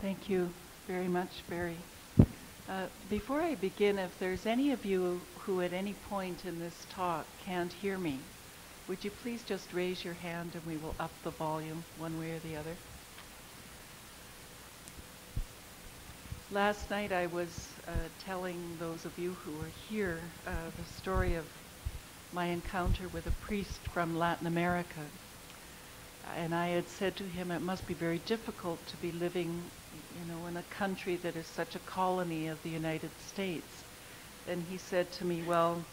Thank you very much, Barry. Uh, before I begin, if there's any of you who at any point in this talk can't hear me, would you please just raise your hand and we will up the volume one way or the other? Last night I was uh, telling those of you who were here uh, the story of my encounter with a priest from Latin America. And I had said to him, it must be very difficult to be living you know, in a country that is such a colony of the United States. And he said to me, well,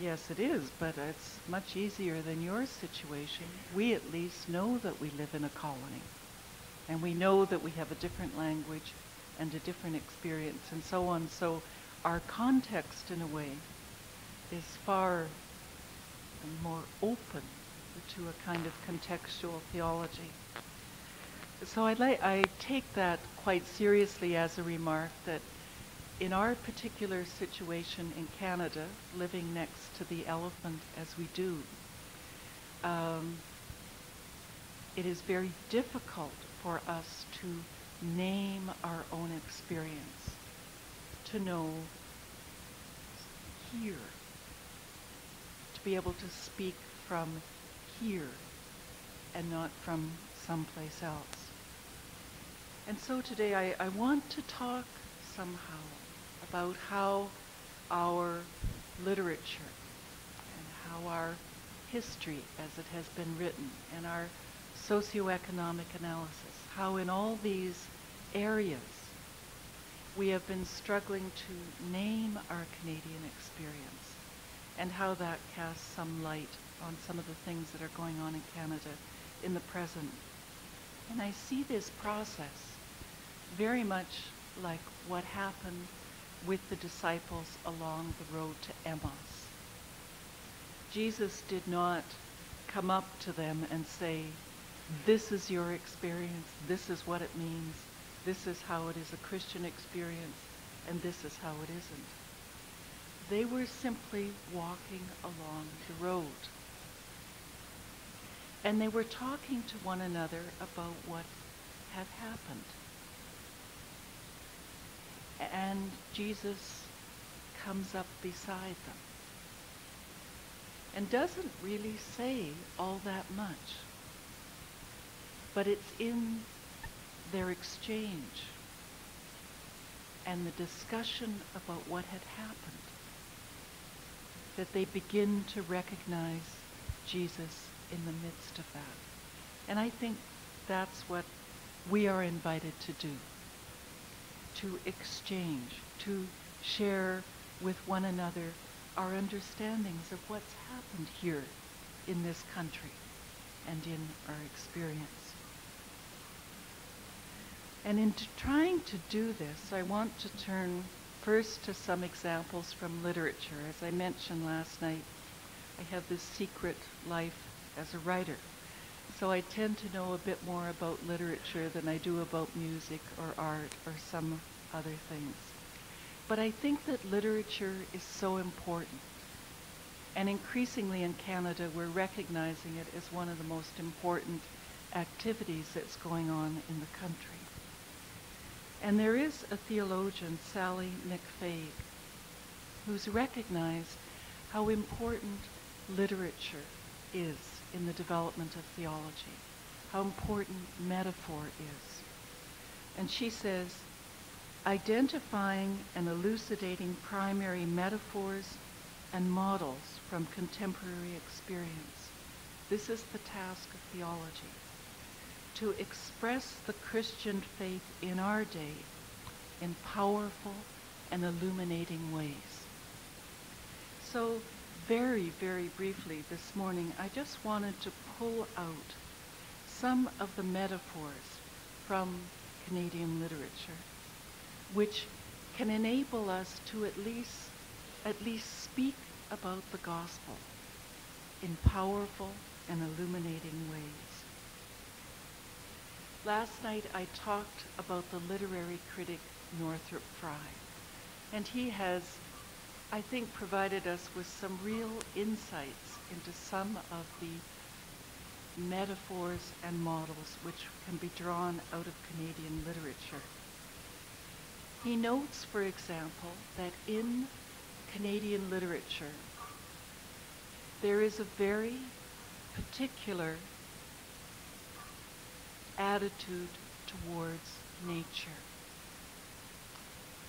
yes, it is, but it's much easier than your situation. We at least know that we live in a colony. And we know that we have a different language and a different experience and so on. So our context, in a way, is far more open to a kind of contextual theology. So I, I take that quite seriously as a remark that in our particular situation in Canada, living next to the elephant as we do, um, it is very difficult for us to name our own experience, to know here, to be able to speak from here and not from someplace else. And so today I, I want to talk somehow about how our literature and how our history as it has been written and our socioeconomic analysis, how in all these areas we have been struggling to name our Canadian experience and how that casts some light on some of the things that are going on in Canada in the present. And I see this process very much like what happened with the disciples along the road to Emmaus. Jesus did not come up to them and say, this is your experience, this is what it means, this is how it is a Christian experience, and this is how it isn't. They were simply walking along the road. And they were talking to one another about what had happened. And Jesus comes up beside them and doesn't really say all that much. But it's in their exchange and the discussion about what had happened that they begin to recognize Jesus in the midst of that. And I think that's what we are invited to do to exchange, to share with one another our understandings of what's happened here in this country and in our experience. And in trying to do this, I want to turn first to some examples from literature. As I mentioned last night, I have this secret life as a writer. So I tend to know a bit more about literature than I do about music or art or some other things. But I think that literature is so important. And increasingly in Canada, we're recognizing it as one of the most important activities that's going on in the country. And there is a theologian, Sallie McFague, who's recognized how important literature is in the development of theology, how important metaphor is. And she says, identifying and elucidating primary metaphors and models from contemporary experience. This is the task of theology, to express the Christian faith in our day in powerful and illuminating ways. So very, very briefly this morning, I just wanted to pull out some of the metaphors from Canadian literature, which can enable us to at least, at least speak about the gospel in powerful and illuminating ways. Last night I talked about the literary critic Northrop Frye, and he has I think, provided us with some real insights into some of the metaphors and models which can be drawn out of Canadian literature. He notes, for example, that in Canadian literature, there is a very particular attitude towards nature.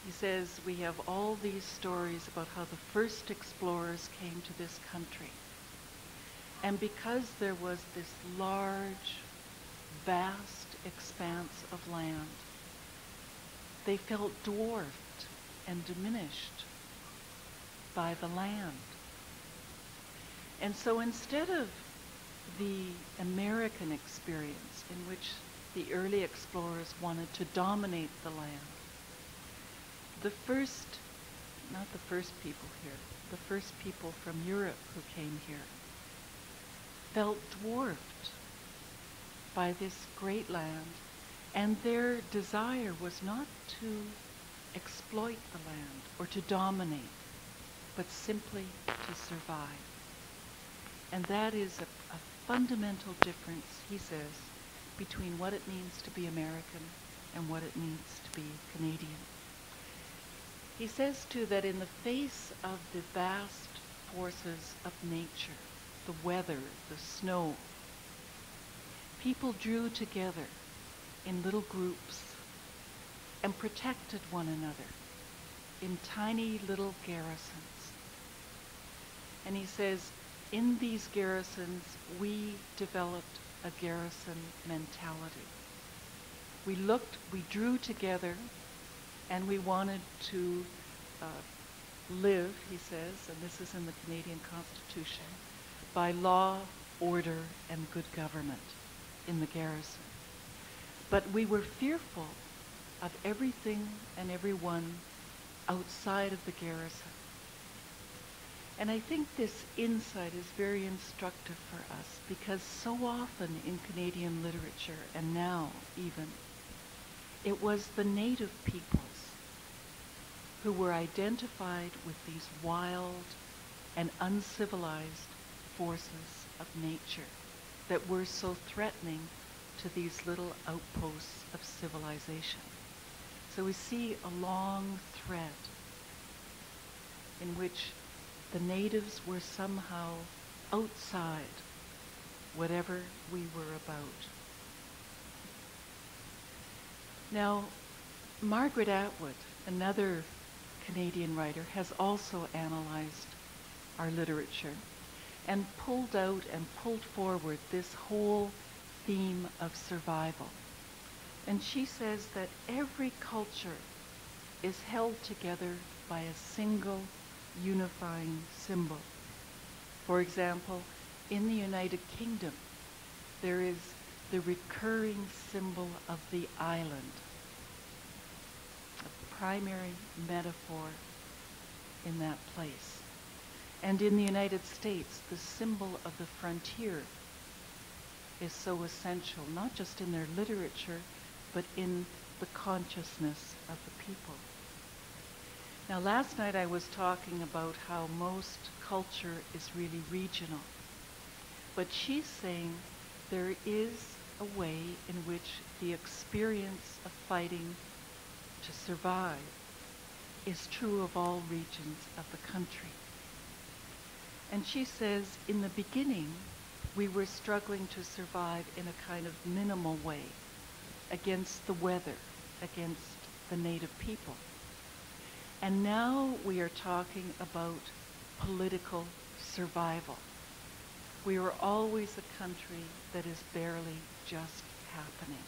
He says we have all these stories about how the first explorers came to this country. And because there was this large, vast expanse of land, they felt dwarfed and diminished by the land. And so instead of the American experience in which the early explorers wanted to dominate the land, the first, not the first people here, the first people from Europe who came here felt dwarfed by this great land and their desire was not to exploit the land or to dominate, but simply to survive. And that is a, a fundamental difference, he says, between what it means to be American and what it means to be Canadian. He says, too, that in the face of the vast forces of nature, the weather, the snow, people drew together in little groups and protected one another in tiny little garrisons. And he says, in these garrisons, we developed a garrison mentality. We looked, we drew together, and we wanted to uh, live, he says, and this is in the Canadian Constitution, by law, order, and good government in the garrison. But we were fearful of everything and everyone outside of the garrison. And I think this insight is very instructive for us because so often in Canadian literature, and now even, it was the native peoples who were identified with these wild and uncivilized forces of nature that were so threatening to these little outposts of civilization. So we see a long thread in which the natives were somehow outside whatever we were about. Now, Margaret Atwood, another Canadian writer, has also analyzed our literature and pulled out and pulled forward this whole theme of survival. And she says that every culture is held together by a single unifying symbol. For example, in the United Kingdom, there is the recurring symbol of the island, primary metaphor in that place. And in the United States, the symbol of the frontier is so essential, not just in their literature, but in the consciousness of the people. Now, last night I was talking about how most culture is really regional. But she's saying there is a way in which the experience of fighting to survive is true of all regions of the country. And she says, in the beginning, we were struggling to survive in a kind of minimal way against the weather, against the native people. And now we are talking about political survival. We are always a country that is barely just happening.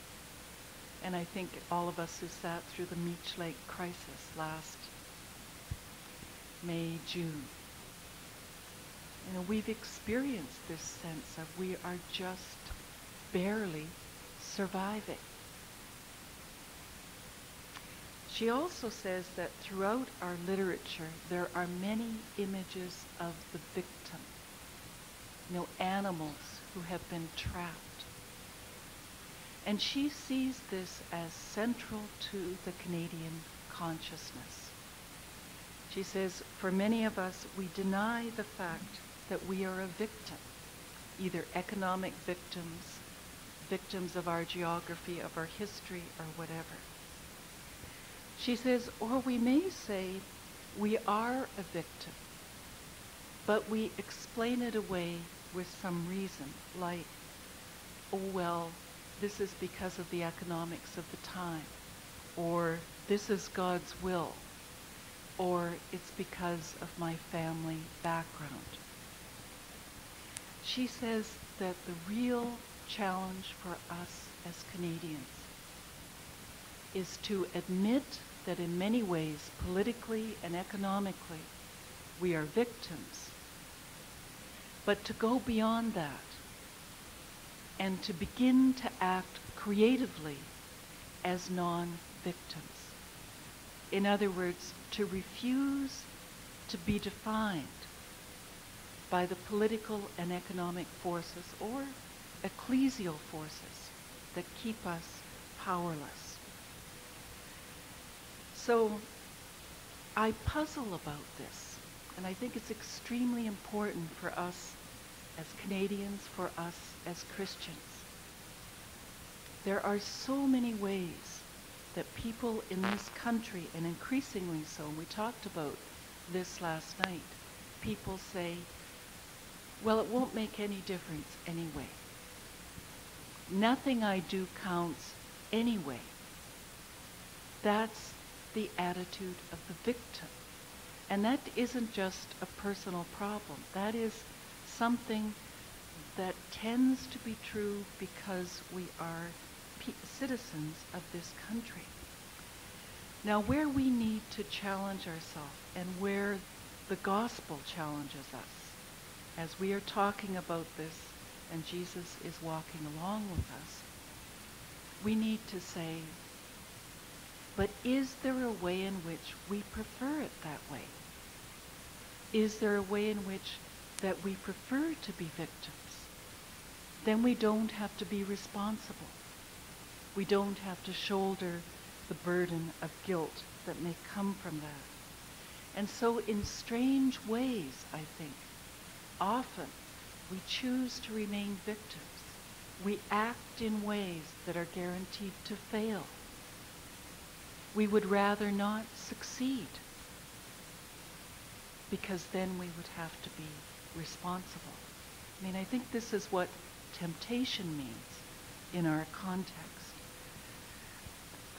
And I think all of us who sat through the Meech Lake crisis last May, June, you know, we've experienced this sense of we are just barely surviving. She also says that throughout our literature there are many images of the victim, you know, animals who have been trapped. And she sees this as central to the Canadian consciousness. She says, for many of us, we deny the fact that we are a victim. either economic victims, victims of our geography, of our history, or whatever. She says, or we may say we are a victim, but we explain it away with some reason, like, oh well, this is because of the economics of the time, or this is God's will, or it's because of my family background. She says that the real challenge for us as Canadians is to admit that in many ways, politically and economically, we are victims, but to go beyond that and to begin to act creatively as non-victims. In other words, to refuse to be defined by the political and economic forces or ecclesial forces that keep us powerless. So I puzzle about this, and I think it's extremely important for us as Canadians, for us as Christians. There are so many ways that people in this country, and increasingly so, we talked about this last night, people say, well, it won't make any difference anyway. Nothing I do counts anyway. That's the attitude of the victim. And that isn't just a personal problem. That is something that tends to be true because we are citizens of this country. Now, where we need to challenge ourselves and where the gospel challenges us, as we are talking about this and Jesus is walking along with us, we need to say, but is there a way in which we prefer it that way? Is there a way in which that we prefer to be victims? Then we don't have to be responsible. We don't have to shoulder the burden of guilt that may come from that. And so in strange ways, I think, often we choose to remain victims. We act in ways that are guaranteed to fail. We would rather not succeed because then we would have to be responsible. I mean, I think this is what temptation means in our context.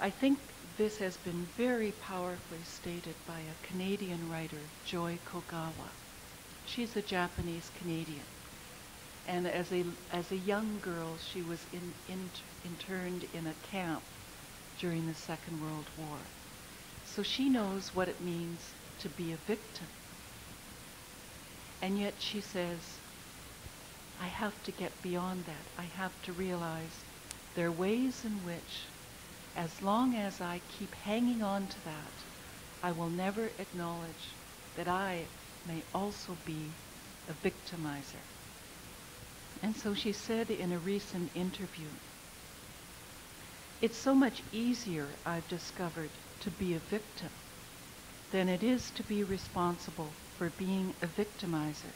I think this has been very powerfully stated by a Canadian writer, Joy Kogawa. She's a Japanese Canadian. And as a, as a young girl, she was in, in, interned in a camp during the Second World War. So she knows what it means to be a victim. And yet she says, I have to get beyond that. I have to realize there are ways in which as long as I keep hanging on to that, I will never acknowledge that I may also be a victimizer. And so she said in a recent interview, it's so much easier, I've discovered, to be a victim than it is to be responsible for being a victimizer,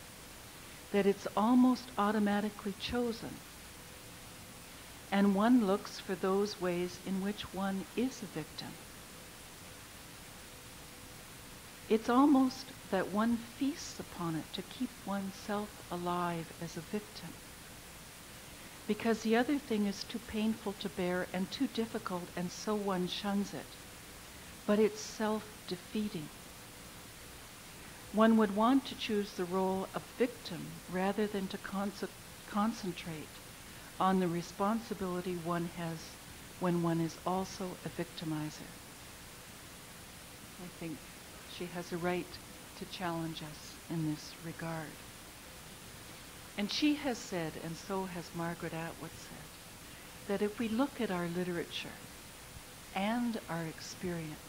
that it's almost automatically chosen and one looks for those ways in which one is a victim. It's almost that one feasts upon it to keep oneself alive as a victim. Because the other thing is too painful to bear and too difficult, and so one shuns it. But it's self-defeating. One would want to choose the role of victim rather than to con- concentrate on the responsibility one has when one is also a victimizer. I think she has a right to challenge us in this regard. And she has said, and so has Margaret Atwood said, that if we look at our literature and our experience,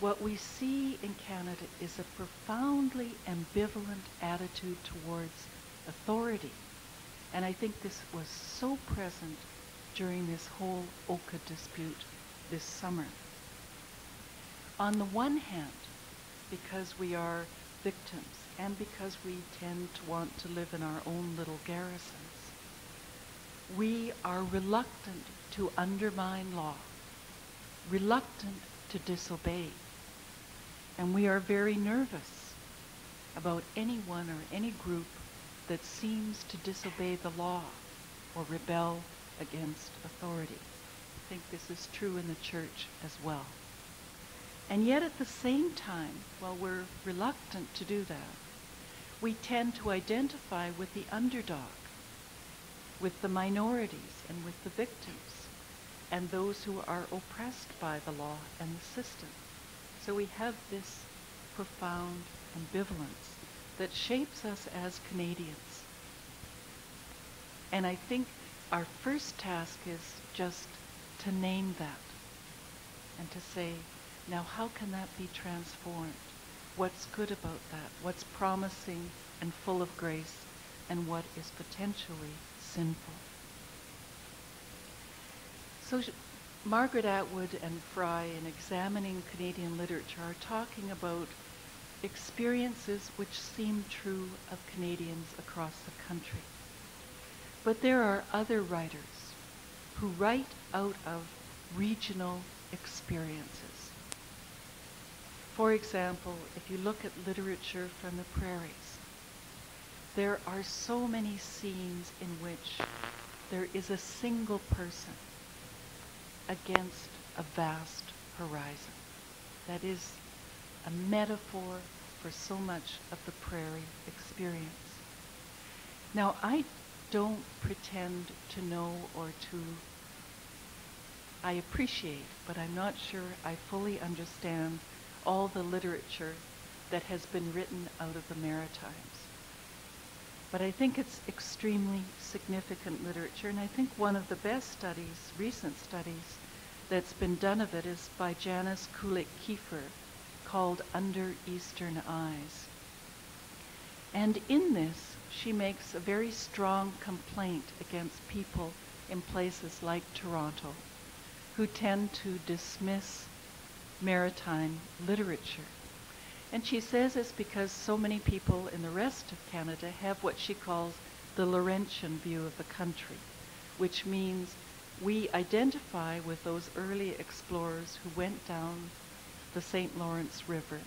what we see in Canada is a profoundly ambivalent attitude towards authority and I think this was so present during this whole Oka dispute this summer. On the one hand, because we are victims and because we tend to want to live in our own little garrisons, we are reluctant to undermine law, reluctant to disobey. And we are very nervous about anyone or any group that seems to disobey the law or rebel against authority. I think this is true in the church as well. And yet at the same time, while we're reluctant to do that, we tend to identify with the underdog, with the minorities and with the victims, and those who are oppressed by the law and the system. So we have this profound ambivalence that shapes us as Canadians. And I think our first task is just to name that and to say, now how can that be transformed? What's good about that? What's promising and full of grace? And what is potentially sinful? So Margaret Atwood and Frye, in examining Canadian literature, are talking about experiences which seem true of Canadians across the country. But there are other writers who write out of regional experiences. For example, if you look at literature from the prairies, there are so many scenes in which there is a single person against a vast horizon. That is a metaphor for so much of the prairie experience. Now, I don't pretend to know or to, I appreciate, but I'm not sure I fully understand all the literature that has been written out of the Maritimes. But I think it's extremely significant literature, and I think one of the best studies, recent studies, that's been done of it is by Janice Kulyk Keefer called Under Eastern Eyes. And in this, she makes a very strong complaint against people in places like Toronto who tend to dismiss maritime literature. And she says it's because so many people in the rest of Canada have what she calls the Laurentian view of the country, which means we identify with those early explorers who went down the St. Lawrence River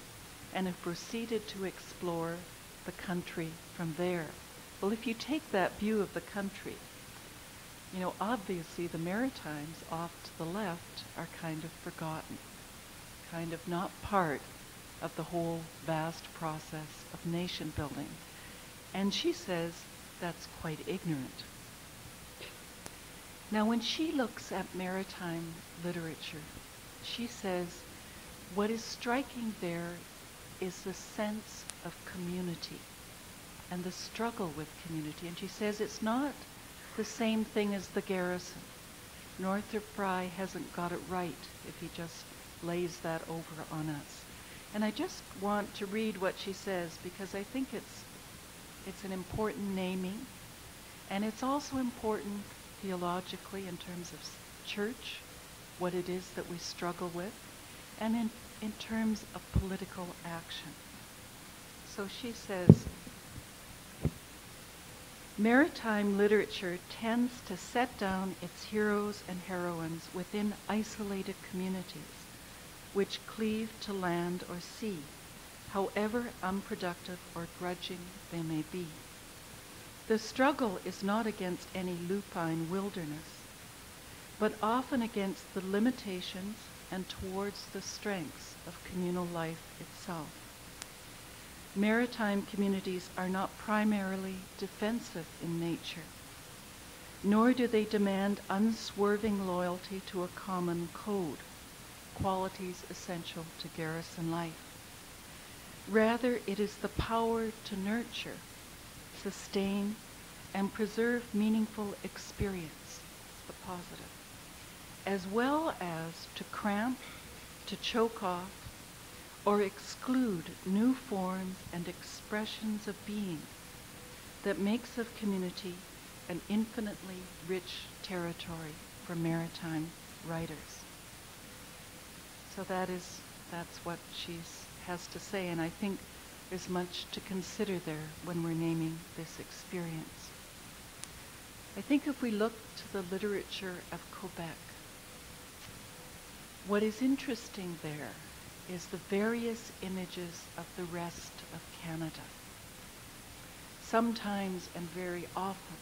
and have proceeded to explore the country from there. Well, if you take that view of the country, you know, obviously the Maritimes off to the left are kind of forgotten, kind of not part of the whole vast process of nation building. And she says that's quite ignorant. Now, when she looks at maritime literature, she says what is striking there is the sense of community and the struggle with community. And she says it's not the same thing as the garrison. Northrop Frye hasn't got it right if he just lays that over on us. And I just want to read what she says because I think it's it's an important naming and it's also important theologically in terms of church, what it is that we struggle with, and in, in terms of political action. So she says, Maritime literature tends to set down its heroes and heroines within isolated communities, which cleave to land or sea, however unproductive or grudging they may be. The struggle is not against any lupine wilderness, but often against the limitations and towards the strengths of communal life itself. Maritime communities are not primarily defensive in nature, nor do they demand unswerving loyalty to a common code, qualities essential to garrison life. Rather, it is the power to nurture sustain, and preserve meaningful experience, the positive, as well as to cramp, to choke off, or exclude new forms and expressions of being that makes of community an infinitely rich territory for maritime writers. So that is, that's what she has to say, and I think There's much to consider there when we're naming this experience. I think if we look to the literature of Quebec, what is interesting there is the various images of the rest of Canada. Sometimes and very often,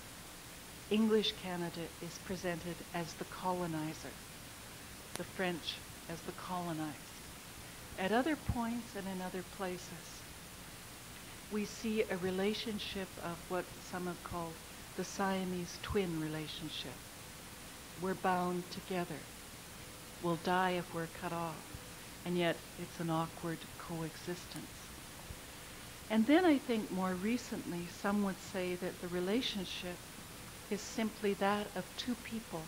English Canada is presented as the colonizer, the French as the colonized. At other points and in other places, we see a relationship of what some have called the Siamese twin relationship. We're bound together. We'll die if we're cut off. And yet it's an awkward coexistence. And then I think more recently, some would say that the relationship is simply that of two people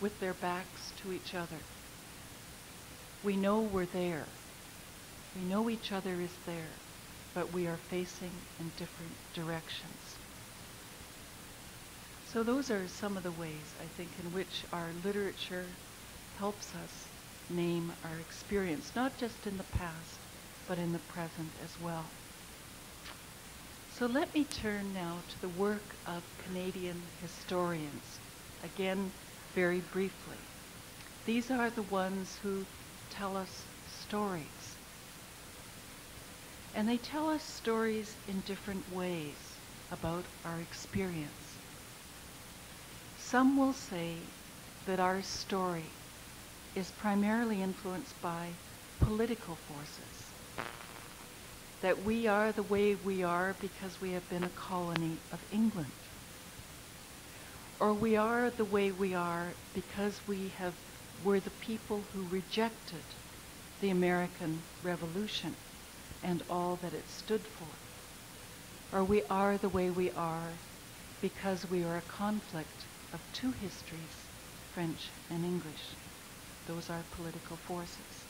with their backs to each other. We know we're there. We know each other is there, but we are facing in different directions. So those are some of the ways, I think, in which our literature helps us name our experience, not just in the past, but in the present as well. So let me turn now to the work of Canadian historians. Again, very briefly. These are the ones who tell us stories. And they tell us stories in different ways about our experience. Some will say that our story is primarily influenced by political forces that we are the way we are because we have been a colony of England. Or we are the way we are because we have were the people who rejected the American Revolution and all that it stood for. Or we are the way we are because we are a conflict of two histories, French and English. Those are political forces.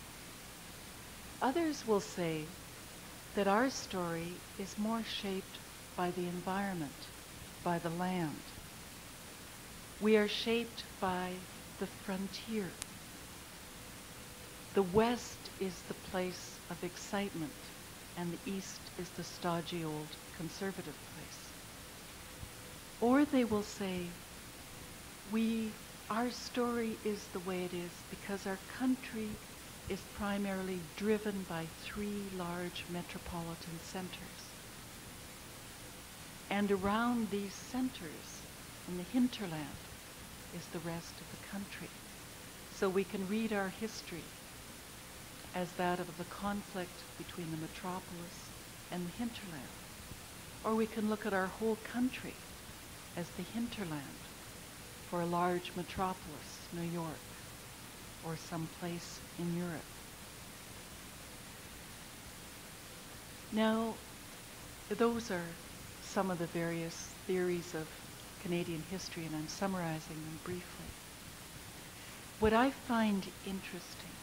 Others will say that our story is more shaped by the environment, by the land. We are shaped by the frontier. The West is the place of excitement, and the East is the stodgy old conservative place. Or they will say, we, our story is the way it is because our country is primarily driven by three large metropolitan centers. And around these centers, in the hinterland, is the rest of the country. So we can read our history as that of the conflict between the metropolis and the hinterland. Or we can look at our whole country as the hinterland for a large metropolis, New York or some place in Europe. Now, those are some of the various theories of Canadian history, and I'm summarizing them briefly. What I find interesting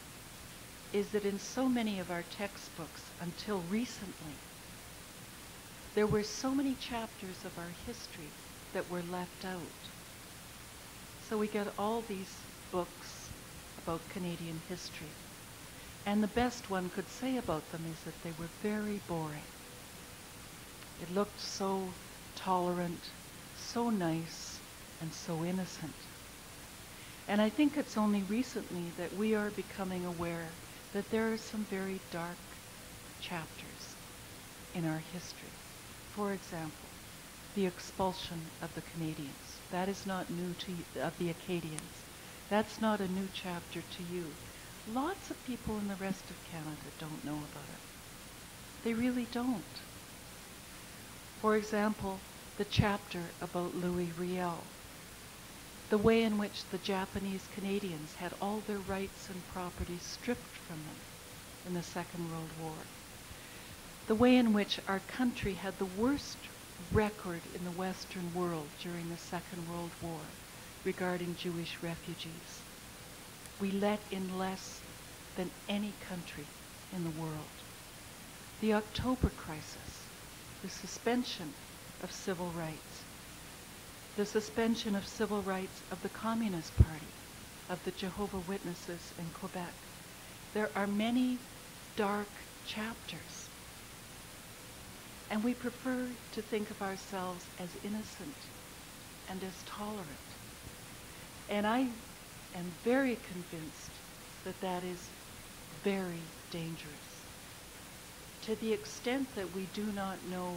is that in so many of our textbooks until recently, there were so many chapters of our history that were left out. So we get all these books about Canadian history. And the best one could say about them is that they were very boring. It looked so tolerant, so nice, and so innocent. And I think it's only recently that we are becoming aware that there are some very dark chapters in our history. For example, the expulsion of the Canadians. That is not new to you, of the Acadians. That's not a new chapter to you. Lots of people in the rest of Canada don't know about it. They really don't. For example, the chapter about Louis Riel, the way in which the Japanese Canadians had all their rights and property stripped from them in the Second World War, the way in which our country had the worst record in the Western world during the Second World War regarding Jewish refugees. We let in less than any country in the world. The October crisis, the suspension of civil rights, the suspension of civil rights of the Communist Party, of the Jehovah Witnesses in Quebec. There are many dark chapters. And we prefer to think of ourselves as innocent and as tolerant. And I am very convinced that that is very dangerous. To the extent that we do not know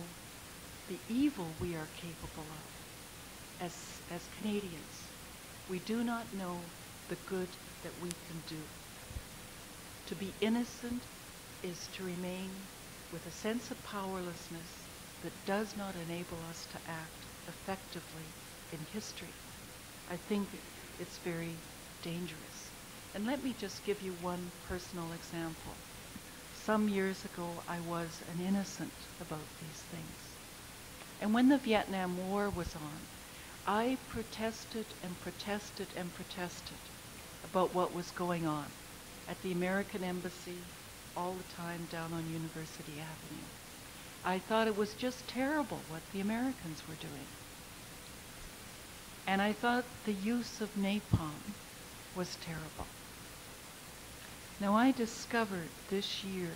the evil we are capable of as, as Canadians, we do not know the good that we can do. To be innocent is to remain with a sense of powerlessness that does not enable us to act effectively in history. I think it's very dangerous. And let me just give you one personal example. Some years ago, I was an innocent about these things. And when the Vietnam War was on, I protested and protested and protested about what was going on at the American Embassy, all the time down on University Avenue. I thought it was just terrible what the Americans were doing. And I thought the use of napalm was terrible. Now I discovered this year,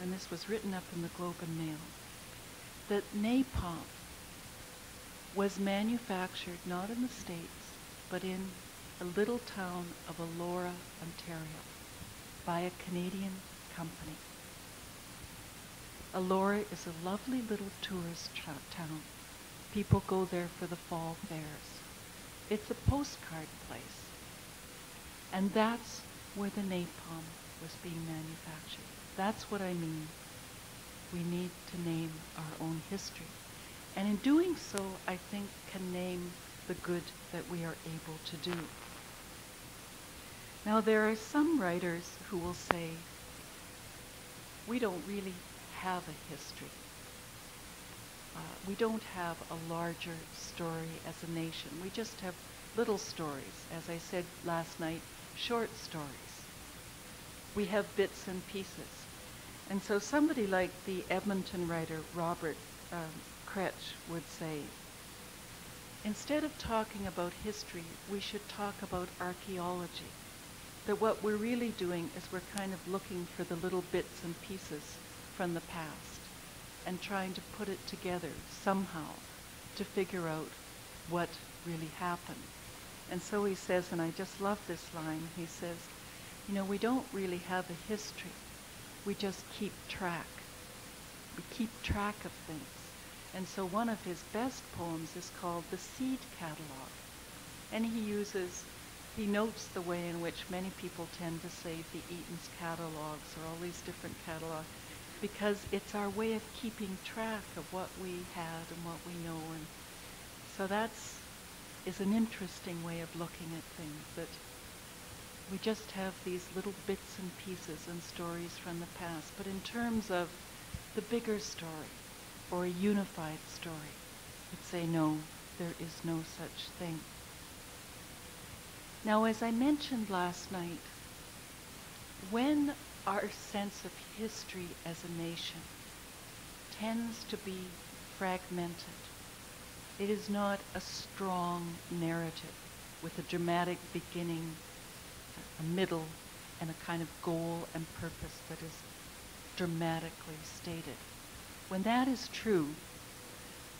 and this was written up in the Globe and Mail, that napalm was manufactured not in the States, but in a little town of Elora, Ontario, by a Canadian company. Elora is a lovely little tourist town. People go there for the fall fairs. It's a postcard place. And that's where the napalm was being manufactured. That's what I mean. We need to name our own history. And in doing so, I think can name the good that we are able to do. Now, there are some writers who will say, we don't really have a history. Uh, we don't have a larger story as a nation. We just have little stories. As I said last night, short stories. We have bits and pieces. And so somebody like the Edmonton writer Robert um, Kroetsch would say, instead of talking about history, we should talk about archaeology. That what we're really doing is we're kind of looking for the little bits and pieces from the past and trying to put it together somehow to figure out what really happened. And so he says, and I just love this line, he says, you know, we don't really have a history. We just keep track. We keep track of things. And so one of his best poems is called The Seed Catalog. And he uses, he notes the way in which many people tend to say the Eaton's catalogs or all these different catalogs because it's our way of keeping track of what we had and what we know. And so that's is an interesting way of looking at things that we just have these little bits and pieces and stories from the past. But in terms of the bigger story or a unified story, we'd say no, there is no such thing. Now, as I mentioned last night, when our sense of history as a nation tends to be fragmented. It is not a strong narrative with a dramatic beginning, a middle, and a kind of goal and purpose that is dramatically stated. When that is true,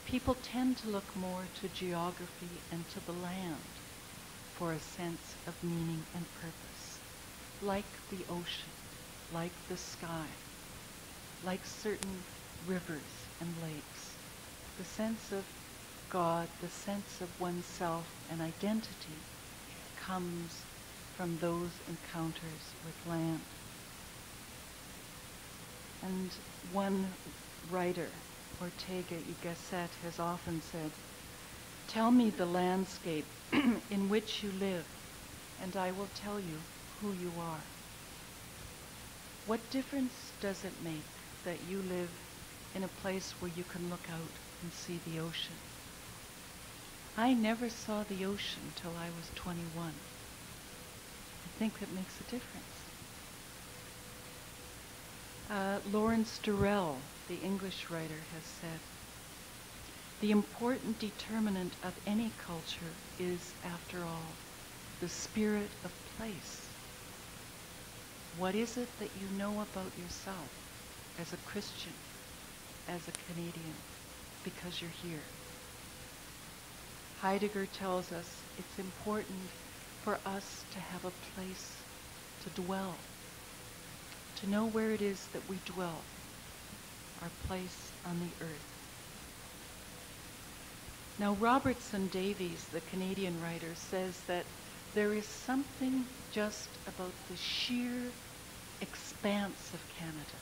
people tend to look more to geography and to the land for a sense of meaning and purpose, like the ocean like the sky, like certain rivers and lakes. The sense of God, the sense of oneself and identity comes from those encounters with land. And one writer, Ortega y Gasset, has often said, Tell me the landscape in which you live, and I will tell you who you are. What difference does it make that you live in a place where you can look out and see the ocean? I never saw the ocean till I was 21. I think that makes a difference. Uh, Lawrence Durrell, the English writer, has said, the important determinant of any culture is, after all, the spirit of place. What is it that you know about yourself as a Christian as a Canadian because you're here. Heidegger tells us it's important for us to have a place to dwell, to know where it is that we dwell, our place on the earth. Now, Robertson Davies, the Canadian writer, says that there is something just about the sheer expanse of Canada,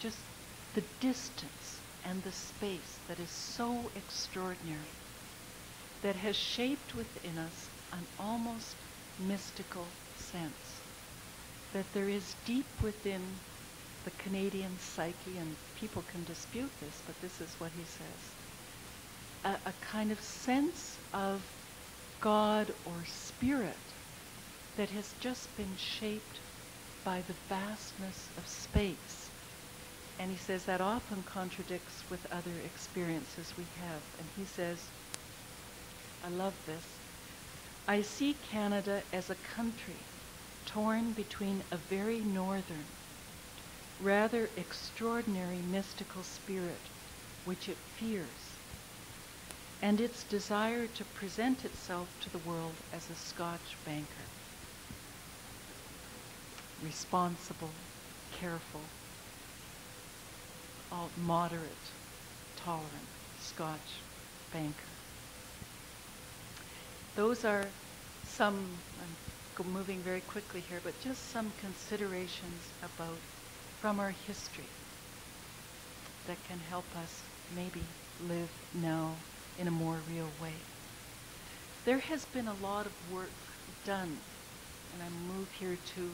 just the distance and the space that is so extraordinary, that has shaped within us an almost mystical sense, that there is deep within the Canadian psyche, and people can dispute this, but this is what he says a, a kind of sense of God or spirit that has just been shaped by the vastness of space. And he says that often contradicts with other experiences we have. And he says, I love this. I see Canada as a country torn between a very northern, rather extraordinary mystical spirit which it fears and its desire to present itself to the world as a Scotch banker. Responsible, careful, all moderate, tolerant Scotch banker. Those are some, I'm moving very quickly here, but just some considerations about from our history that can help us maybe live now in a more real way. There has been a lot of work done, and I move here to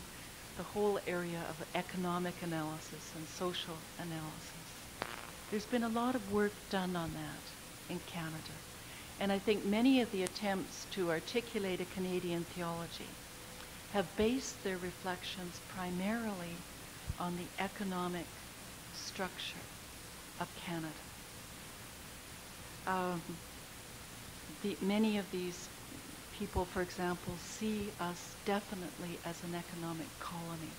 the whole area of economic analysis and social analysis. There's been a lot of work done on that in Canada. And I think many of the attempts to articulate a Canadian theology have based their reflections primarily on the economic structure of Canada um, the, many of these people, for example, see us definitely as an economic colony,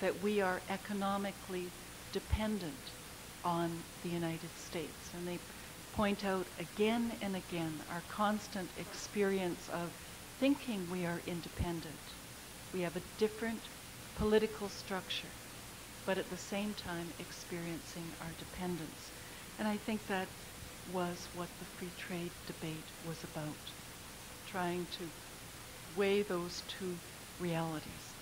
that we are economically dependent on the United States. And they point out again and again our constant experience of thinking we are independent. We have a different political structure, but at the same time experiencing our dependence. And I think that was what the free trade debate was about, trying to weigh those two realities,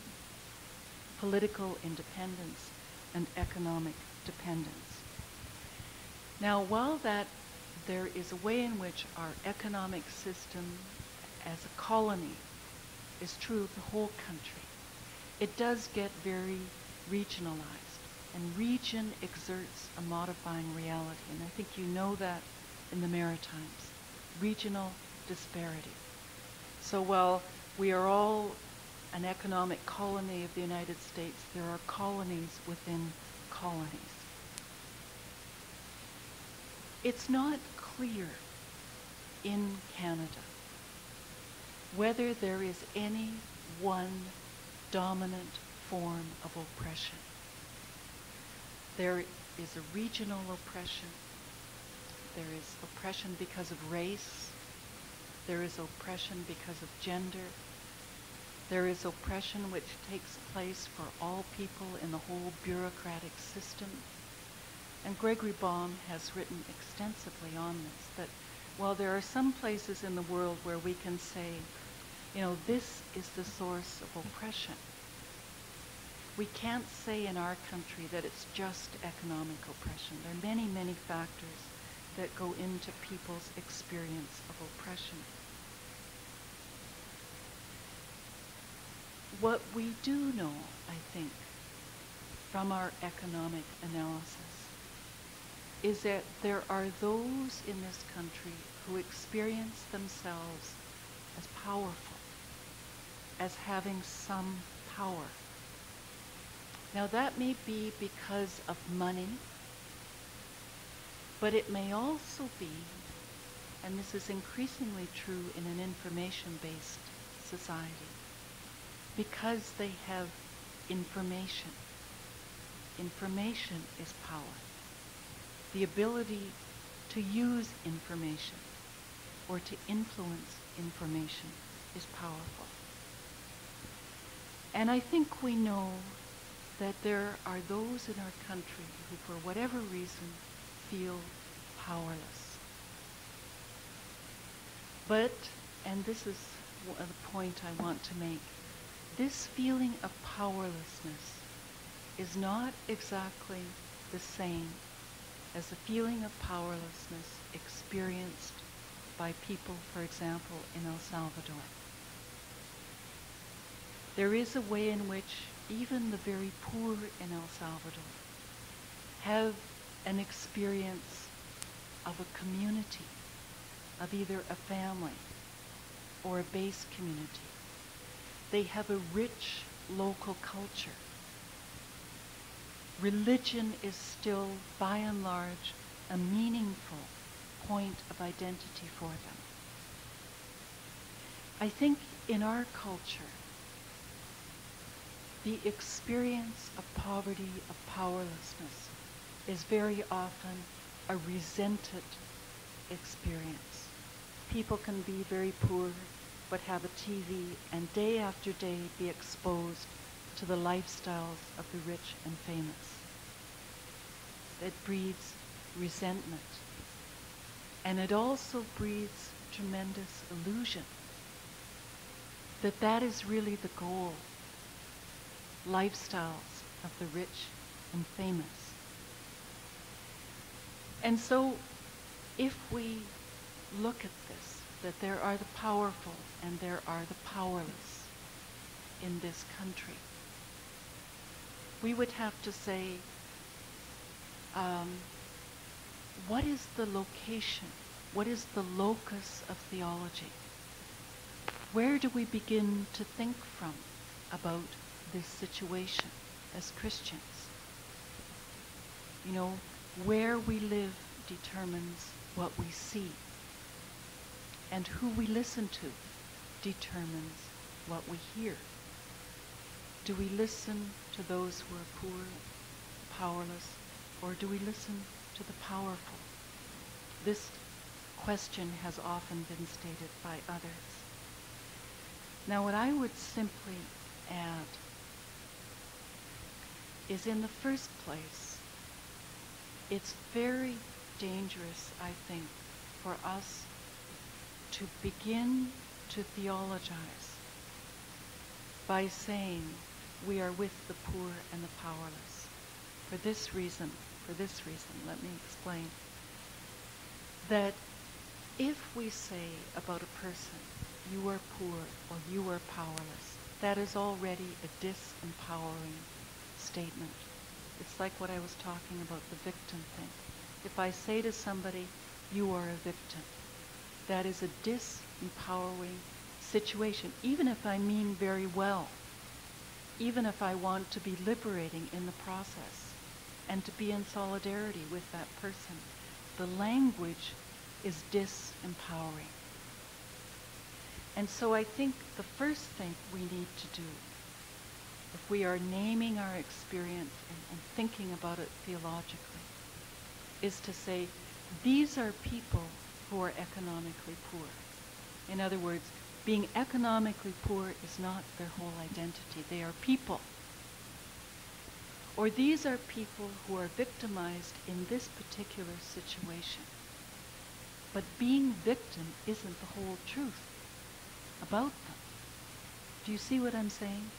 political independence and economic dependence. Now, while that there is a way in which our economic system as a colony is true of the whole country, it does get very regionalized. And region exerts a modifying reality. And I think you know that in the Maritimes, regional disparity. So while we are all an economic colony of the United States, there are colonies within colonies. It's not clear in Canada whether there is any one dominant form of oppression. There is a regional oppression there is oppression because of race. There is oppression because of gender. There is oppression which takes place for all people in the whole bureaucratic system. And Gregory Baum has written extensively on this, that while there are some places in the world where we can say, you know, this is the source of oppression, we can't say in our country that it's just economic oppression. There are many, many factors that go into people's experience of oppression. What we do know, I think, from our economic analysis is that there are those in this country who experience themselves as powerful, as having some power. Now that may be because of money, but it may also be, and this is increasingly true in an information-based society, because they have information. Information is power. the ability to use information or to influence information is powerful. And I think we know that there are those in our country who, for whatever reason, feel powerless. But, and this is the point I want to make, this feeling of powerlessness is not exactly the same as the feeling of powerlessness experienced by people, for example, in El Salvador. There is a way in which even the very poor in El Salvador have an experience of a community, of either a family or a base community. They have a rich local culture. Religion is still, by and large, a meaningful point of identity for them. I think in our culture, the experience of poverty, of powerlessness, is very often a resented experience. People can be very poor, but have a TV and day after day be exposed to the lifestyles of the rich and famous. It breeds resentment. And it also breeds tremendous illusion that that is really the goal lifestyles of the rich and famous. And so if we look at this, that there are the powerful and there are the powerless in this country, we would have to say, um, what is the location? What is the locus of theology? Where do we begin to think from about this situation as Christians. You know, where we live determines what we see. And who we listen to determines what we hear. Do we listen to those who are poor, powerless, or do we listen to the powerful? This question has often been stated by others. Now what I would simply add is in the first place, it's very dangerous, I think, for us to begin to theologize by saying we are with the poor and the powerless. For this reason, for this reason, let me explain, that if we say about a person, you are poor or you are powerless, that is already a disempowering statement. It's like what I was talking about, the victim thing. If I say to somebody, you are a victim, that is a disempowering situation, even if I mean very well, even if I want to be liberating in the process and to be in solidarity with that person. The language is disempowering. And so I think the first thing we need to do if we are naming our experience and, and thinking about it theologically, is to say, these are people who are economically poor. In other words, being economically poor is not their whole identity. They are people. Or these are people who are victimized in this particular situation. But being victim isn't the whole truth about them. Do you see what I'm saying?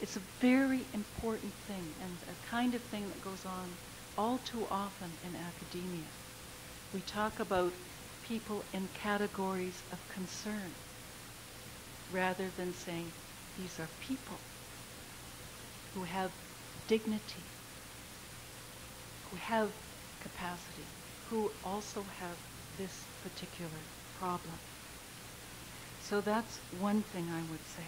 It's a very important thing and a kind of thing that goes on all too often in academia. We talk about people in categories of concern rather than saying these are people who have dignity, who have capacity, who also have this particular problem. So that's one thing I would say.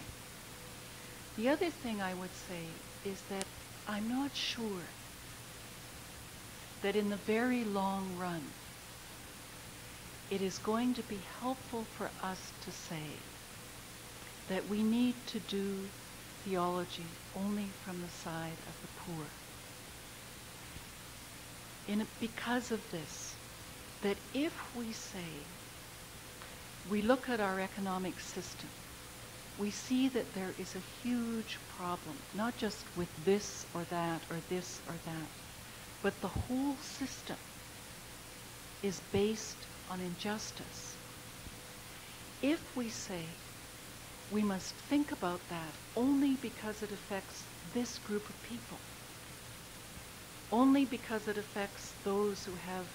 The other thing I would say is that I'm not sure that in the very long run, it is going to be helpful for us to say that we need to do theology only from the side of the poor. in, because of this, that if we say, we look at our economic system, we see that there is a huge problem, not just with this or that or this or that, but the whole system is based on injustice. If we say we must think about that only because it affects this group of people, only because it affects those who have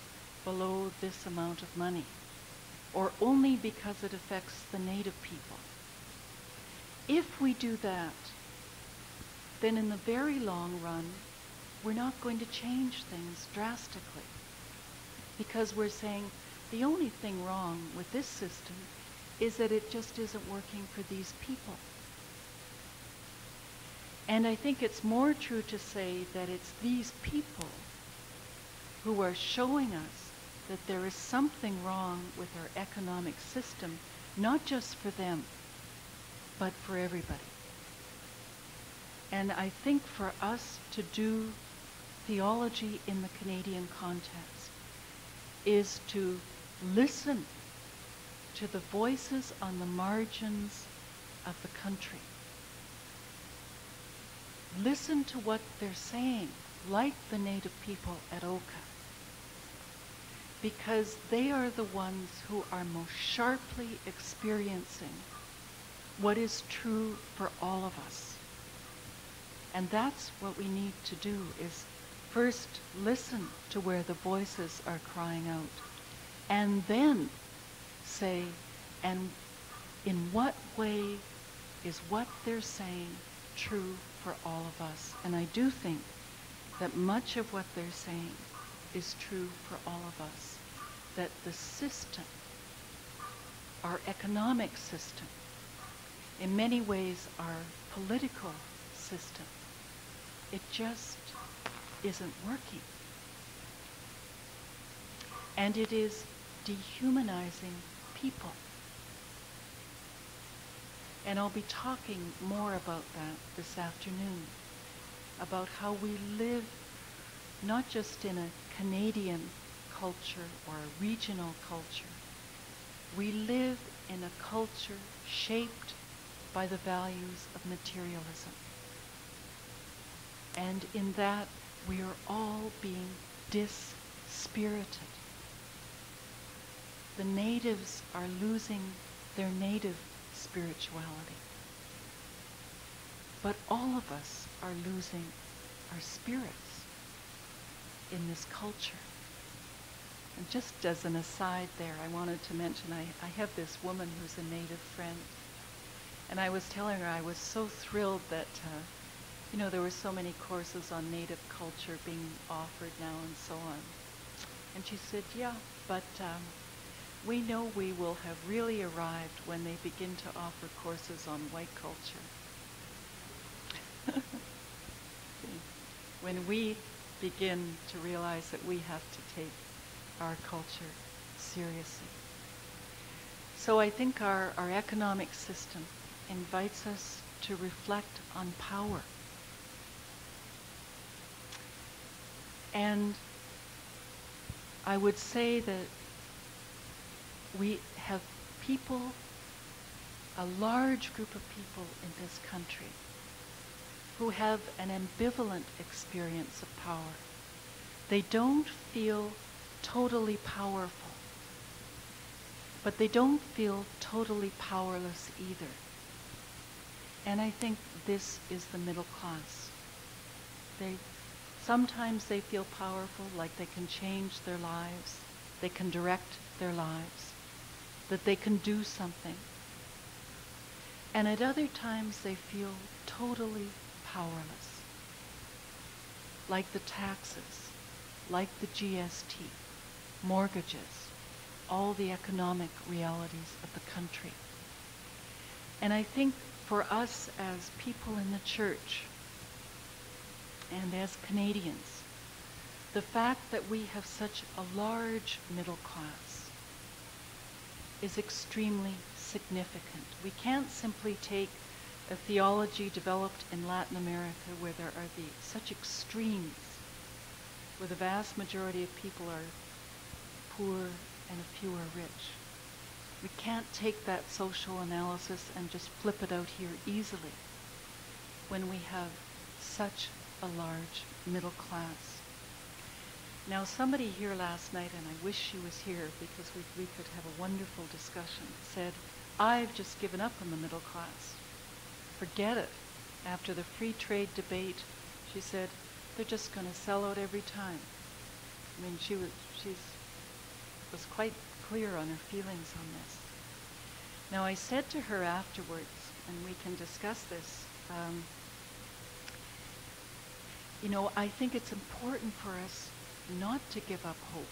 below this amount of money, or only because it affects the native people. If we do that, then in the very long run, we're not going to change things drastically. Because we're saying the only thing wrong with this system is that it just isn't working for these people. And I think it's more true to say that it's these people who are showing us that there is something wrong with our economic system, not just for them, but for everybody. And I think for us to do theology in the Canadian context is to listen to the voices on the margins of the country. Listen to what they're saying, like the native people at Oka, because they are the ones who are most sharply experiencing what is true for all of us. And that's what we need to do is first listen to where the voices are crying out and then say, and in what way is what they're saying true for all of us? And I do think that much of what they're saying is true for all of us. That the system, our economic system, in many ways our political system, it just isn't working. And it is dehumanizing people. And I'll be talking more about that this afternoon, about how we live not just in a Canadian culture or a regional culture. We live in a culture shaped by the values of materialism. And in that, we are all being dispirited. The natives are losing their native spirituality. But all of us are losing our spirits in this culture. And just as an aside there, I wanted to mention I, I have this woman who's a native friend and I was telling her I was so thrilled that, uh, you know, there were so many courses on native culture being offered now and so on. And she said, yeah, but um, we know we will have really arrived when they begin to offer courses on white culture. when we begin to realize that we have to take our culture seriously. So I think our, our economic system invites us to reflect on power. And I would say that we have people, a large group of people in this country who have an ambivalent experience of power. They don't feel totally powerful, but they don't feel totally powerless either. And I think this is the middle class. They sometimes they feel powerful, like they can change their lives, they can direct their lives, that they can do something. And at other times they feel totally powerless, like the taxes, like the GST, mortgages, all the economic realities of the country. And I think for us as people in the church and as Canadians, the fact that we have such a large middle class is extremely significant. We can't simply take a theology developed in Latin America where there are the, such extremes where the vast majority of people are poor and a few are rich. We can't take that social analysis and just flip it out here easily when we have such a large middle class. Now, somebody here last night, and I wish she was here because we, we could have a wonderful discussion, said, I've just given up on the middle class. Forget it. After the free trade debate, she said, they're just going to sell out every time. I mean, she was, she's, was quite clear on her feelings on this. Now, I said to her afterwards, and we can discuss this, um, you know, I think it's important for us not to give up hope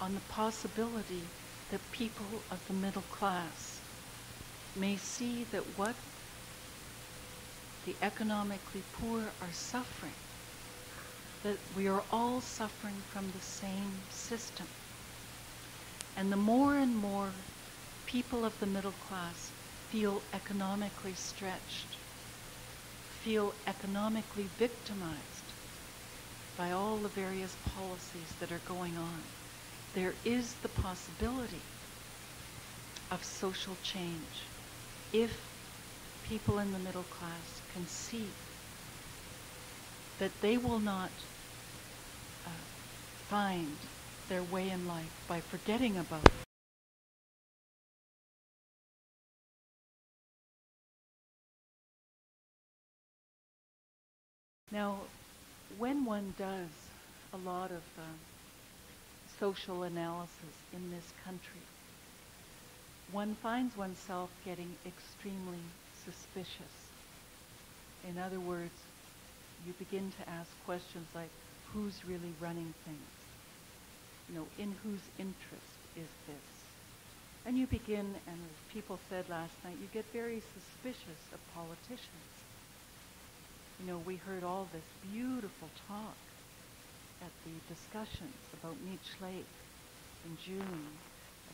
on the possibility that people of the middle class may see that what the economically poor are suffering, that we are all suffering from the same system. And the more and more people of the middle class feel economically stretched, feel economically victimized by all the various policies that are going on, there is the possibility of social change if people in the middle class can see that they will not uh, find their way in life by forgetting about Now, when one does a lot of uh, social analysis in this country, one finds oneself getting extremely suspicious. In other words, you begin to ask questions like, who's really running things? You know, in whose interest is this? And you begin, and as people said last night, you get very suspicious of politicians. You know, we heard all this beautiful talk at the discussions about Meech Lake in June,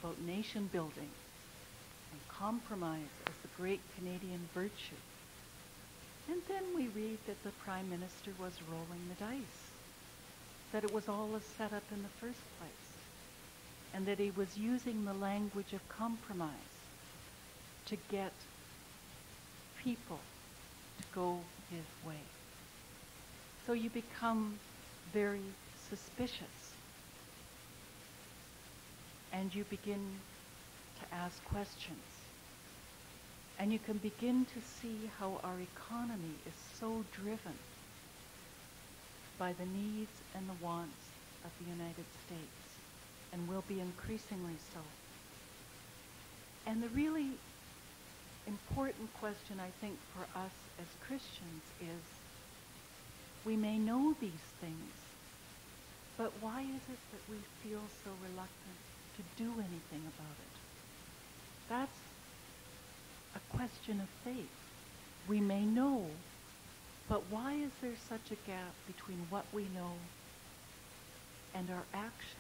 about nation building and compromise as the great Canadian virtue. And then we read that the Prime Minister was rolling the dice, that it was all a setup in the first place, and that he was using the language of compromise to get people to go his way. So you become very suspicious. And you begin to ask questions. And you can begin to see how our economy is so driven by the needs and the wants of the United States and will be increasingly so. And the really important question, I think, for us as Christians is we may know these things, but why is it that we feel so reluctant to do anything about it? That's a question of faith. We may know, but why is there such a gap between what we know and our action?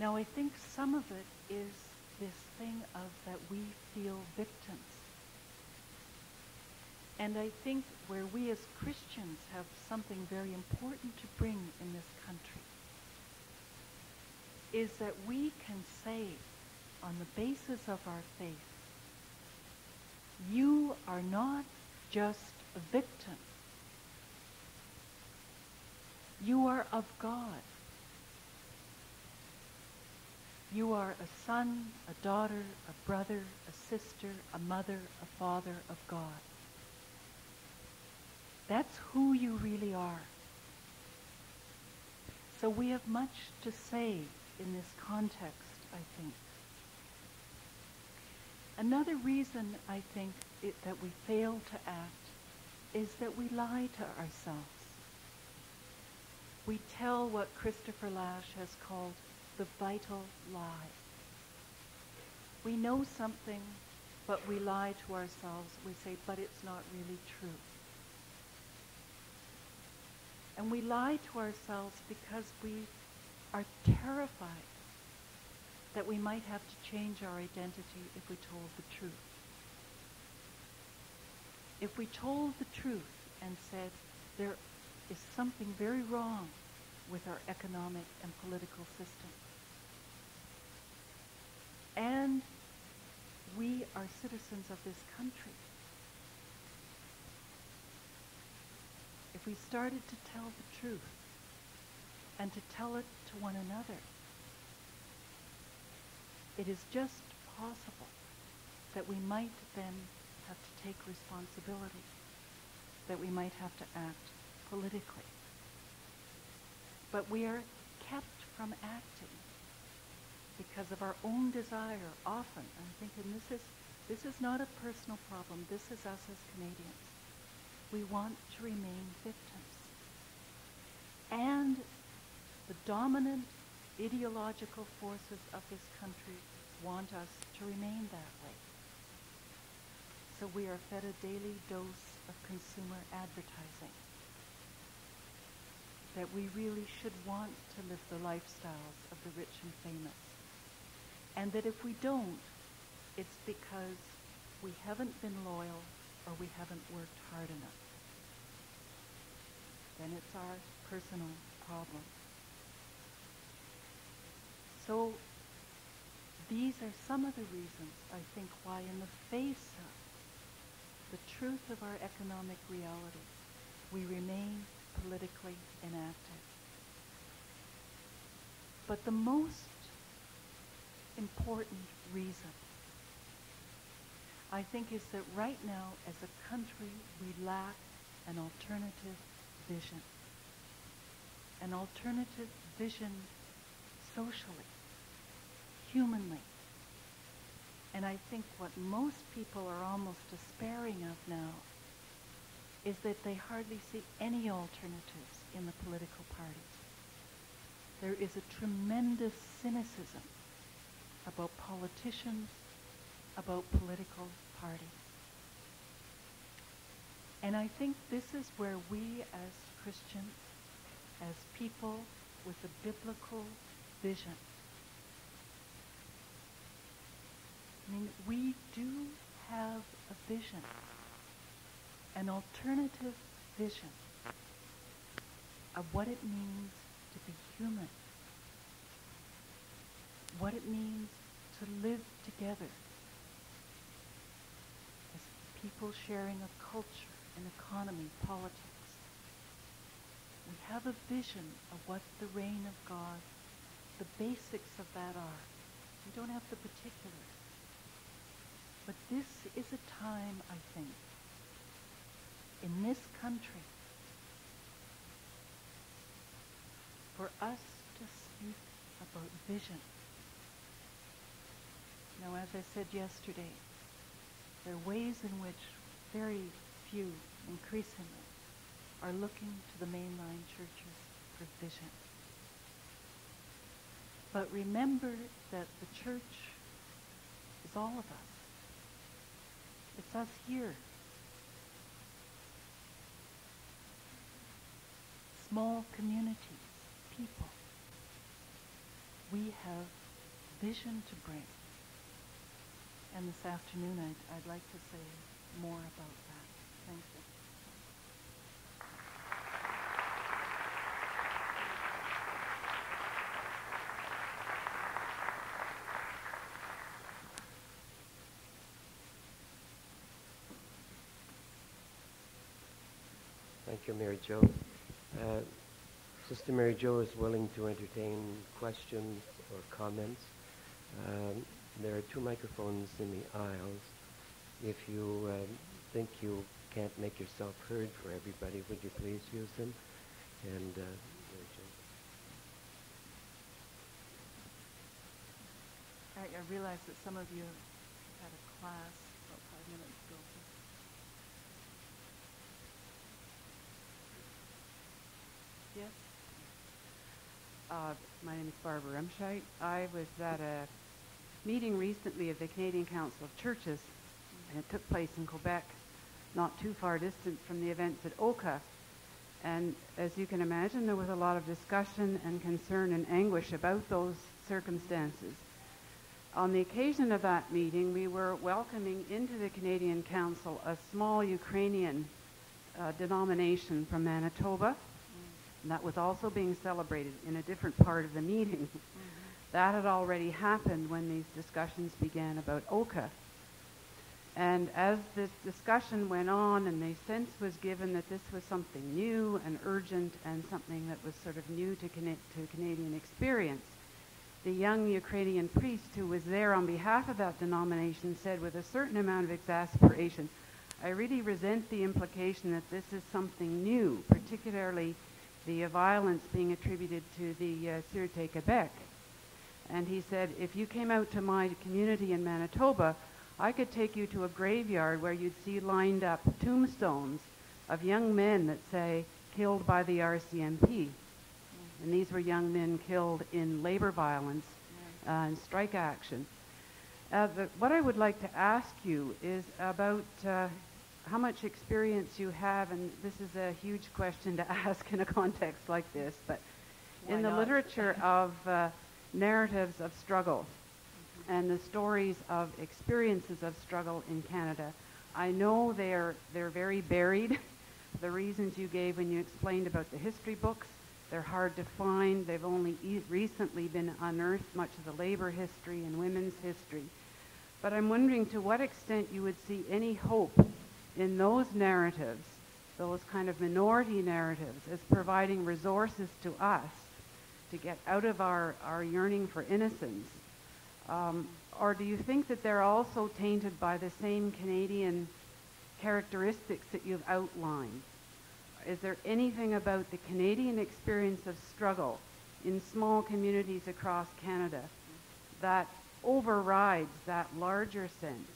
Now, I think some of it is this thing of that we feel victims. And I think where we as Christians have something very important to bring in this country is that we can say on the basis of our faith, you are not just a victim. You are of God. You are a son, a daughter, a brother, a sister, a mother, a father of God. That's who you really are. So we have much to say in this context, I think. Another reason I think it, that we fail to act is that we lie to ourselves. We tell what Christopher Lasch has called the vital lie. We know something, but we lie to ourselves. We say, but it's not really true. And we lie to ourselves because we are terrified that we might have to change our identity if we told the truth. If we told the truth and said there is something very wrong with our economic and political system. And we are citizens of this country. If we started to tell the truth and to tell it to one another, it is just possible that we might then have to take responsibility, that we might have to act politically. But we are kept from acting because of our own desire often. I'm thinking this is, this is not a personal problem. This is us as Canadians. We want to remain victims. And the dominant ideological forces of this country want us to remain that way. So we are fed a daily dose of consumer advertising that we really should want to live the lifestyles of the rich and famous. And that if we don't, it's because we haven't been loyal or we haven't worked hard enough. Then it's our personal problem. So these are some of the reasons, I think, why in the face of the truth of our economic reality, we remain politically inactive. But the most important reason, I think, is that right now, as a country, we lack an alternative vision. An alternative vision socially, humanly. And I think what most people are almost despairing of now is that they hardly see any alternatives in the political parties. There is a tremendous cynicism about politicians, about political parties. And I think this is where we as Christians, as people with a biblical vision, I mean, we do have a vision an alternative vision of what it means to be human, what it means to live together as people sharing a culture, an economy, politics. We have a vision of what the reign of God, the basics of that are. We don't have the particulars. But this is a time, I think, in this country for us to speak about vision. Now, as I said yesterday, there are ways in which very few, increasingly, are looking to the mainline churches for vision. But remember that the church is all of us. It's us here small communities, people. We have vision to bring. And this afternoon, I'd, I'd like to say more about that. Thank you. Thank you, Mary Jo. Uh, Sister Mary Jo is willing to entertain questions or comments. Um, there are two microphones in the aisles. If you um, think you can't make yourself heard for everybody, would you please use them? And uh. I, I realize that some of you had a class about five minutes ago. Uh, my name is Barbara Remscheid. I was at a meeting recently of the Canadian Council of Churches, and it took place in Quebec, not too far distant from the events at Oka. And as you can imagine, there was a lot of discussion and concern and anguish about those circumstances. On the occasion of that meeting, we were welcoming into the Canadian Council a small Ukrainian uh, denomination from Manitoba and that was also being celebrated in a different part of the meeting. Mm-hmm. That had already happened when these discussions began about Oka. And as this discussion went on and the sense was given that this was something new and urgent and something that was sort of new to, Cana- to Canadian experience, the young Ukrainian priest who was there on behalf of that denomination said with a certain amount of exasperation, I really resent the implication that this is something new, particularly the violence being attributed to the uh, Sûreté Quebec. And he said, if you came out to my community in Manitoba, I could take you to a graveyard where you'd see lined up tombstones of young men that say, killed by the RCMP. And these were young men killed in labor violence uh, and strike action. Uh, the, what I would like to ask you is about uh, how much experience you have, and this is a huge question to ask in a context like this, but Why in the not? literature of uh, narratives of struggle and the stories of experiences of struggle in Canada, I know they're, they're very buried. the reasons you gave when you explained about the history books, they're hard to find. They've only e- recently been unearthed, much of the labor history and women's history. But I'm wondering to what extent you would see any hope in those narratives, those kind of minority narratives, as providing resources to us to get out of our, our yearning for innocence? Um, or do you think that they're also tainted by the same Canadian characteristics that you've outlined? Is there anything about the Canadian experience of struggle in small communities across Canada that overrides that larger sense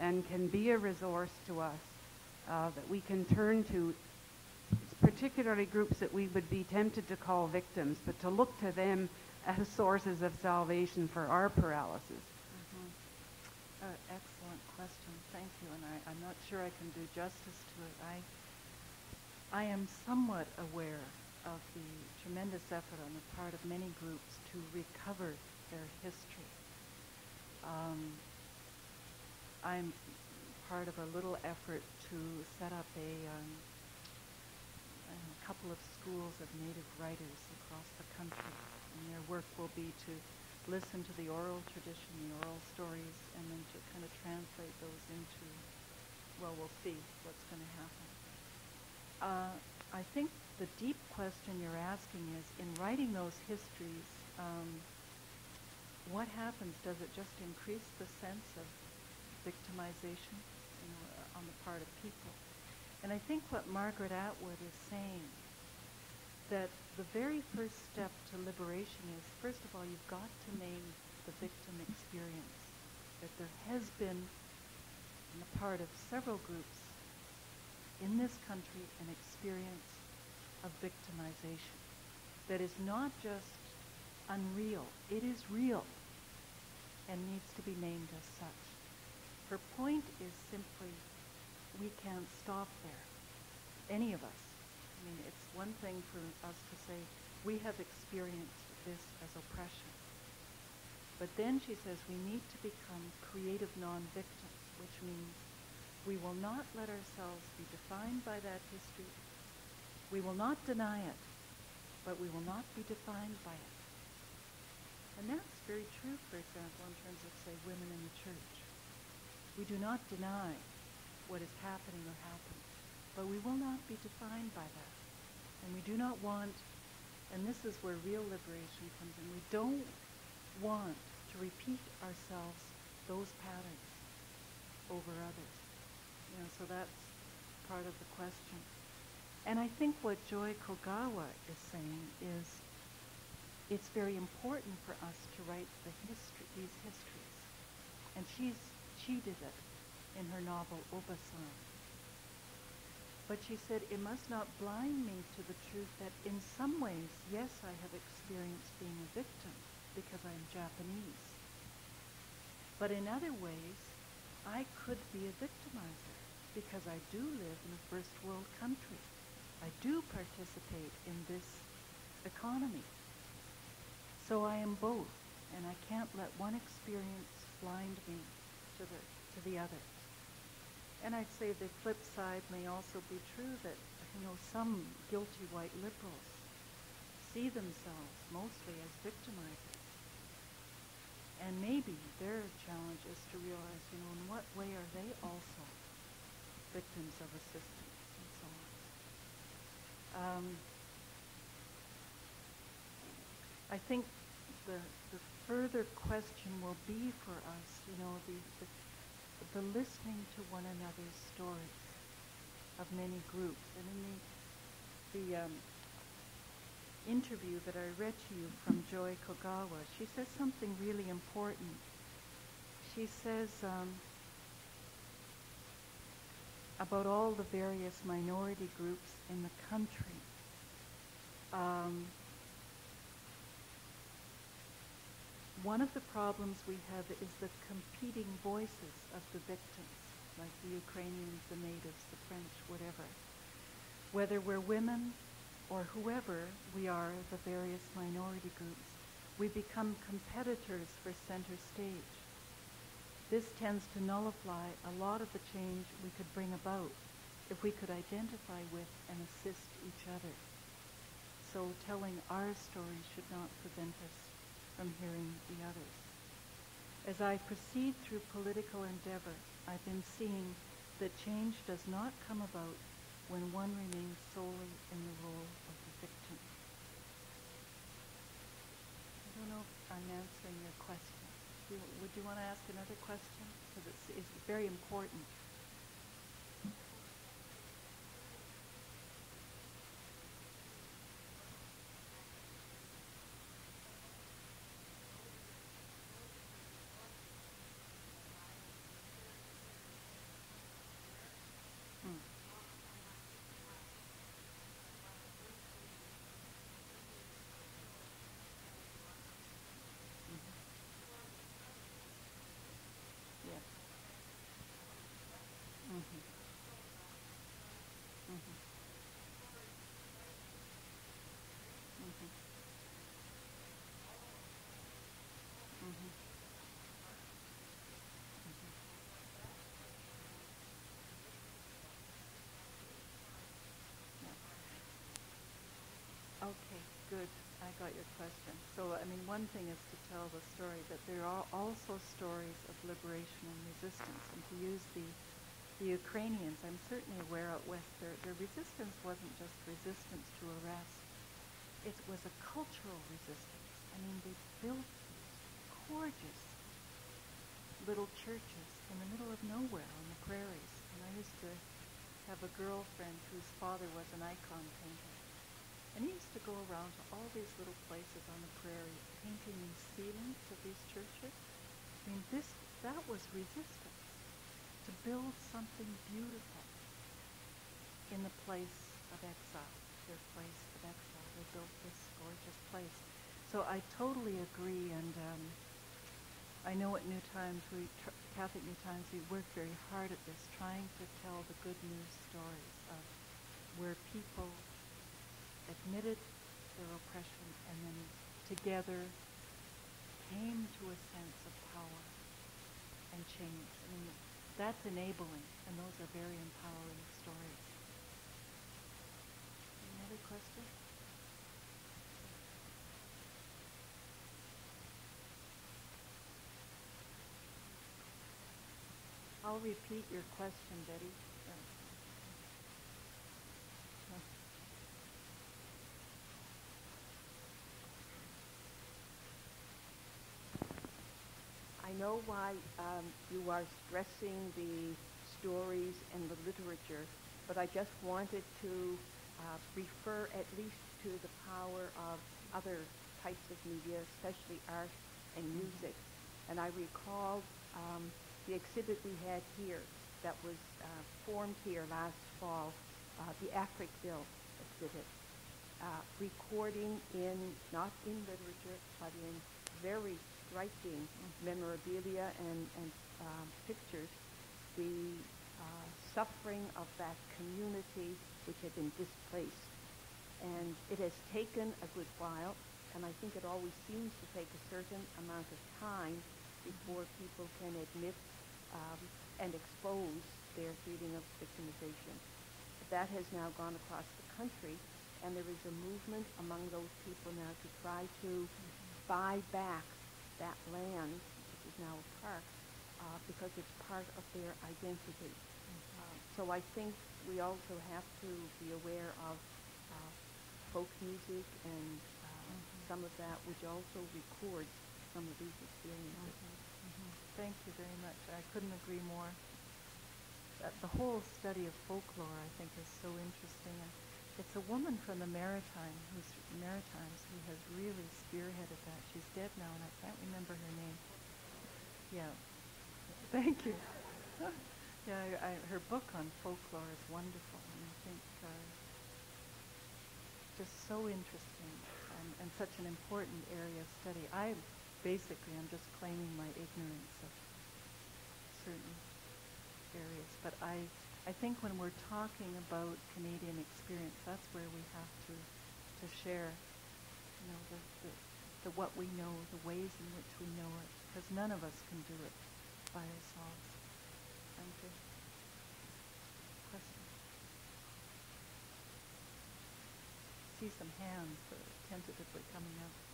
and can be a resource to us uh, that we can turn to, particularly groups that we would be tempted to call victims, but to look to them as sources of salvation for our paralysis? Uh, excellent question. Thank you. And I, I'm not sure I can do justice to it. I, I am somewhat aware of the tremendous effort on the part of many groups to recover their history. Um, I'm part of a little effort to set up a, um, a couple of schools of Native writers across the country. And their work will be to listen to the oral tradition, the oral stories, and then to kind of translate those into, well, we'll see what's going to happen. Uh, I think the deep question you're asking is, in writing those histories, um, what happens? Does it just increase the sense of victimization you know, uh, on the part of people? And I think what Margaret Atwood is saying, that the very first step to liberation is, first of all, you've got to name the victim experience. That there has been, on the part of several groups in this country, an experience of victimization that is not just unreal, it is real and needs to be named as such. Her point is simply, we can't stop there. Any of us. I mean, it's one thing for us to say, we have experienced this as oppression. But then she says we need to become creative non-victims, which means we will not let ourselves be defined by that history. We will not deny it, but we will not be defined by it. And that's very true, for example, in terms of, say, women in the church. We do not deny what is happening or happened, but we will not be defined by that. And we do not want, and this is where real liberation comes in, we don't want to repeat ourselves those patterns over others. You know, so that's part of the question. And I think what Joy Kogawa is saying is it's very important for us to write the history, these histories. And she's, she did it in her novel Obasan. But she said, it must not blind me to the truth that in some ways, yes, I have experienced being a victim because I am Japanese. But in other ways, I could be a victimizer because I do live in a first world country. I do participate in this economy. So I am both, and I can't let one experience blind me to the, to the other. And I'd say the flip side may also be true that, you know, some guilty white liberals see themselves mostly as victimizers. And maybe their challenge is to realize, you know, in what way are they also victims of a system and so on. Um, I think the, the further question will be for us, you know, the, the, the listening to one another's stories of many groups. And in the, the um, interview that I read to you from Joy Kogawa, she says something really important. She says um, about all the various minority groups in the country. Um, one of the problems we have is the competing voices of the victims, like the Ukrainians, the natives, the French, whatever. Whether we're women or whoever we are, the various minority groups, we become competitors for center stage. This tends to nullify a lot of the change we could bring about if we could identify with and assist each other. So telling our story should not prevent us from hearing the others. As I proceed through political endeavor, I've been seeing that change does not come about when one remains solely in the role of the victim. I don't know if I'm answering your question. Would you want to ask another question? Because it's, it's very important. I got your question. So, I mean, one thing is to tell the story, but there are also stories of liberation and resistance. And to use the, the Ukrainians, I'm certainly aware out west, their, their resistance wasn't just resistance to arrest. It was a cultural resistance. I mean, they built gorgeous little churches in the middle of nowhere on the prairies. And I used to have a girlfriend whose father was an icon painter. And he used to go around to all these little places on the prairie, painting the ceilings of these churches. I mean, this that was resistance to build something beautiful in the place of exile, their place of exile. They built this gorgeous place. So I totally agree, and um, I know at New Times, we tr- Catholic New Times, we work very hard at this, trying to tell the good news stories of where people admitted their oppression and then together came to a sense of power and change. I mean, that's enabling, and those are very empowering stories. Any other question? I'll repeat your question, Betty. Uh, uh, I know why um, you are stressing the stories and the literature, but I just wanted to uh, refer at least to the power of other types of media, especially art and music. And I recall um, the exhibit we had here that was uh, formed here last fall, uh, the Africville exhibit, uh, recording in, not in literature, but in very striking memorabilia and, and um, pictures, the uh, suffering of that community which had been displaced. And it has taken a good while, and I think it always seems to take a certain amount of time before people can admit um, and expose their feeling of victimization. That has now gone across the country, and there is a movement among those people now to try to buy back that land, which is now a park, uh, because it's part of their identity. Uh, so I think we also have to be aware of uh, folk music and uh, some of that, which also records some of these experiences. Mhm. Thank you very much. I couldn't agree more. That the whole study of folklore, I think, is so interesting. It's a woman from the Maritime, who's Maritimes, who has really spearheaded that. She's dead now, and I can't remember her name. Yeah. Thank you. yeah, I, I, her book on folklore is wonderful, and I think uh, just so interesting and, and such an important area of study. I basically am just claiming my ignorance of certain areas, but I, I think when we're talking about Canadian experience, that's where we have to, to share, you know, the, the, the what we know, the ways in which we know it, because none of us can do it by ourselves. Thank you. Question? See some hands tentatively coming up.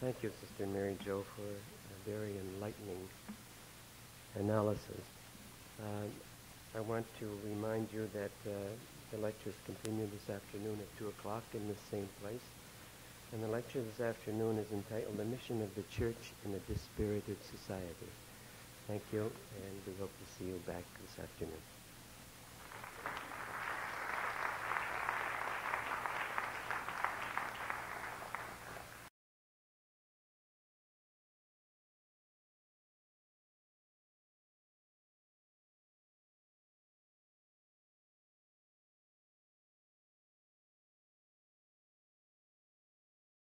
Thank you, Sister Mary Jo, for a very enlightening analysis. Um, I want to remind you that uh, the lectures continue this afternoon at 2 o'clock in the same place. And the lecture this afternoon is entitled The Mission of the Church in a Dispirited Society. Thank you, and we hope to see you back this afternoon.